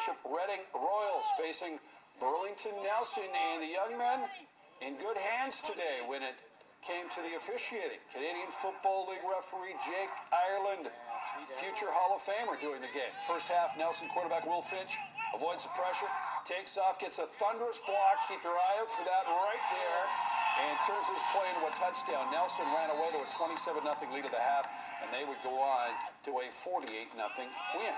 Bishop Reding Royals facing Burlington Nelson, and the young men in good hands today when it came to the officiating. Canadian Football League referee Jake Ireland, future Hall of Famer, doing the game. First half, Nelson quarterback Will Finch avoids the pressure, takes off, gets a thunderous block. Keep your eye out for that right there, and turns his play into a touchdown. Nelson ran away to a 27 0 lead at the half, and they would go on to a 48 0 win.